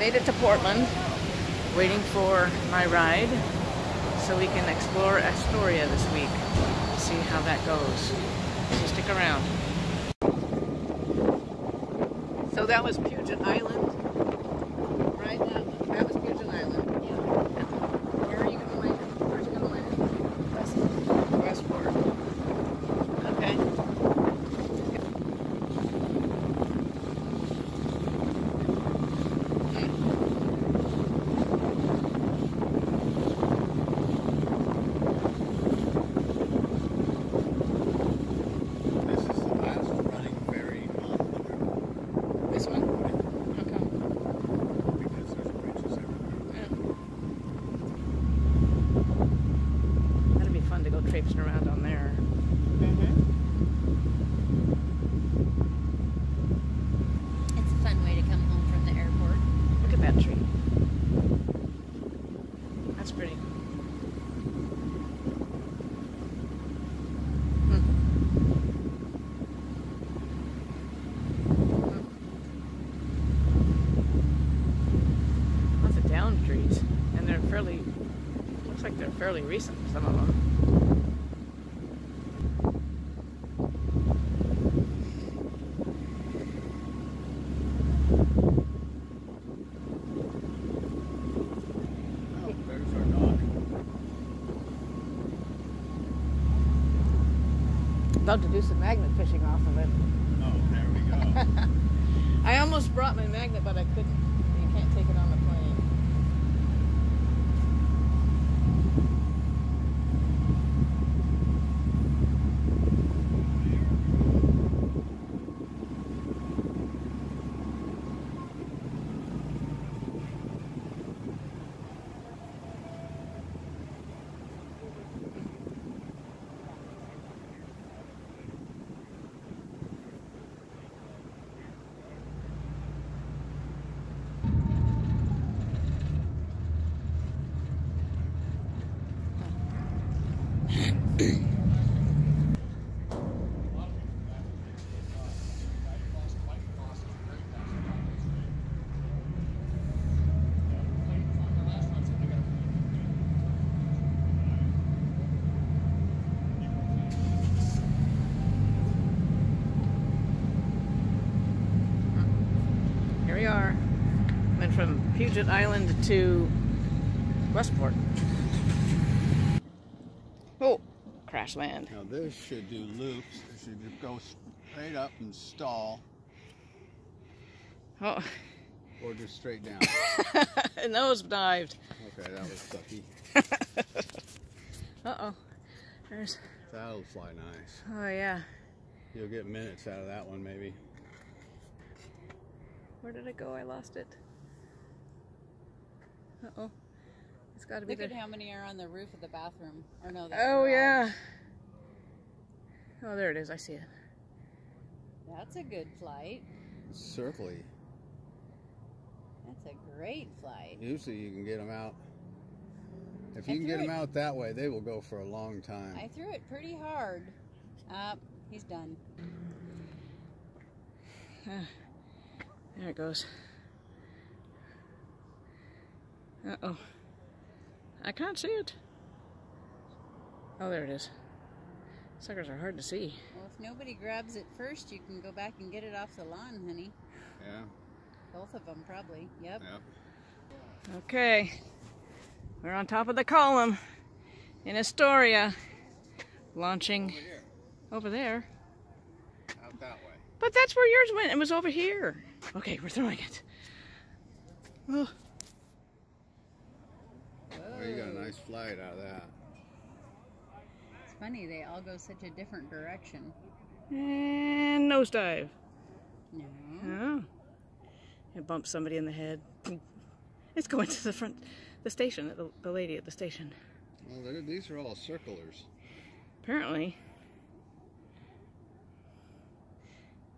made it to Portland, waiting for my ride so we can explore Astoria this week. See how that goes. So stick around. So that was Puget Island. Right? That, that was Puget Island. Yeah. Where are you going to land? Where's you going to land? Westport. Westport. Okay. This is the last running ferry on the river This one? How come? because there's bridges everywhere. That'd be fun to go traipsing around on there. Mm-hmm. It's a fun way to come home from the airport. Look at that tree. That's pretty. Hmm. Lots of down trees, and they're fairly. Looks like they're fairly recent. Some of them. Oh, there's our dock. About to do some magnet fishing off of it. Oh, there we go. I almost brought my magnet, but I couldn't. You can't take it on the plane. Here we are. Went from Puget Island to Westport. Oh, crash land. Now this should do loops. It should go straight up and stall, Oh, or just straight down. and nose dived. Okay, that was sucky. Uh oh. There's. That'll fly nice. Oh yeah. You'll get minutes out of that one, maybe. Where did it go? I lost it. Uh oh. It's got to be Look at how many are on the roof of the bathroom. Or no, the Oh yeah. Oh, there it is. I see it. That's a good flight. Circly. That's a great flight. Usually you can get them out. If I you can get threw them out that way, they will go for a long time. I threw it pretty hard. Up, he's done. There it goes. Uh oh. I can't see it. Oh, there it is. Suckers are hard to see. Well, if nobody grabs it first, you can go back and get it off the lawn, honey. Yeah, Both of them, probably. Yep. Yep. Okay. We're on top of the column in Astoria. Launching Over here, over there. out that way. But that's where yours went. It was over here. Okay, we're throwing it. Oh, Oh, you got a nice flight out of that. It's funny, they all go such a different direction. and nosedive. No. Oh. It bumped somebody in the head. It's going to the front, the station, the, the lady at the station. Well, these are all circlers. Apparently.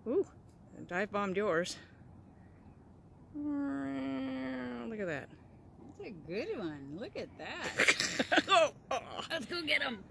Ooh, dive bombed yours. Look at that. A good one. Look at that. oh, oh. Let's go get him.